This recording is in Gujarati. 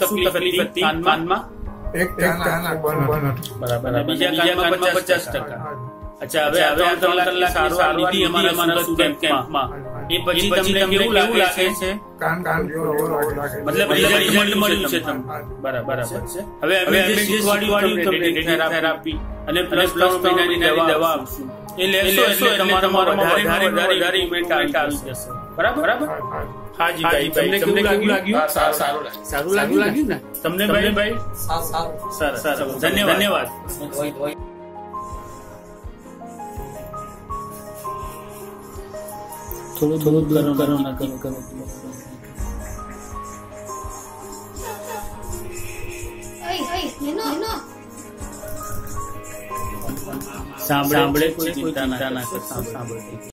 તકલીફ હતી કાનમાં એક બરાબર બીજા કાનમાં અચ્છા, હવે હવે ત્રણ કલાક સારવાર અમારા અમારા કેમ્પમાં. એ પછી તમને કેવું લાગે છે? મતલબ રિઝલ્ટ મળ્યું છે તમને. બરાબર છે. હવે હવે અમે જે શીખવાડ્યું તમને થેરાપી અને પ્લસ પ્લસ મહિનાની દવા આપશું. એ લેશો એટલે તમારામાં વધારે વધારે વધારે ઇવેન્ટ આવી જશે. બરાબર? બરાબર? હાજી ભાઈ તમને કેવું લાગ્યું? સારું સારું લાગ્યું. ને? તમને ભાઈ? ભાઈ? સારું સારું. ધન્યવાદ. ધન્યવાદ. થોડું થોડું ગરમ કરો ના કરો કરો. સાંભળે કોઈ ચિંતા ના કરતા સાંભળે.